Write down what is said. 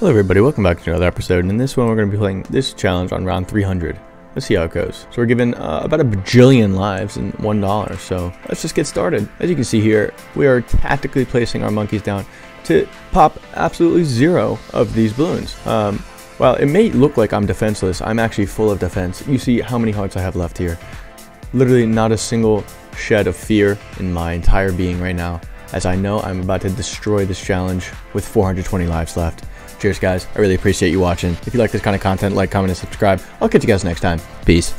Hello everybody, welcome back to another episode. And in this one we're going to be playing this challenge on round 300. Let's see how it goes. So we're given uh, about a bajillion lives and one dollar. So let's just get started. As you can see here, we are tactically placing our monkeys down to pop absolutely zero of these balloons. Um, while it may look like I'm defenseless, I'm actually full of defense. You see how many hearts I have left here. Literally not a single shed of fear in my entire being right now, as I know I'm about to destroy this challenge with 420 lives left. Cheers, guys. I really appreciate you watching. If you like this kind of content, like, comment, and subscribe. I'll catch you guys next time. Peace.